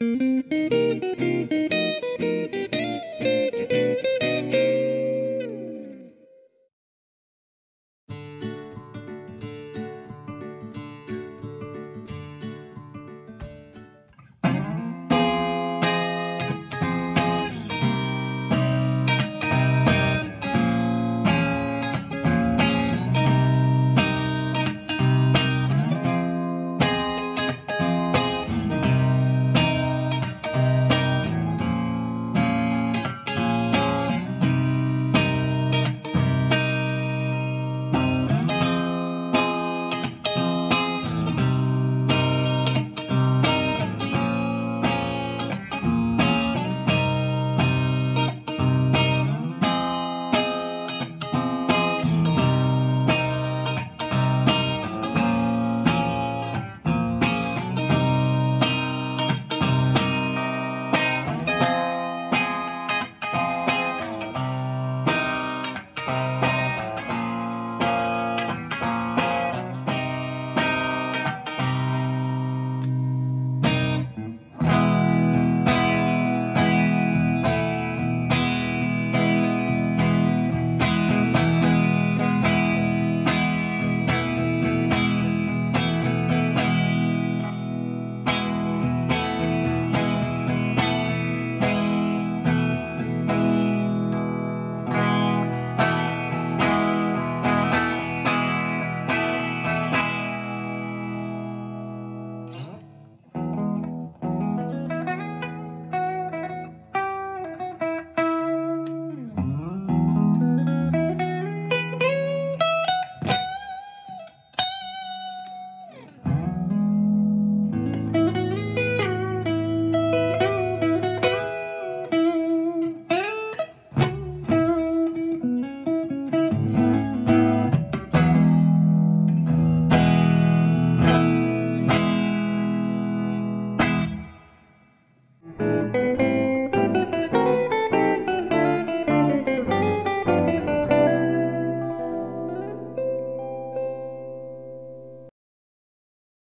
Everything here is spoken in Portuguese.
Música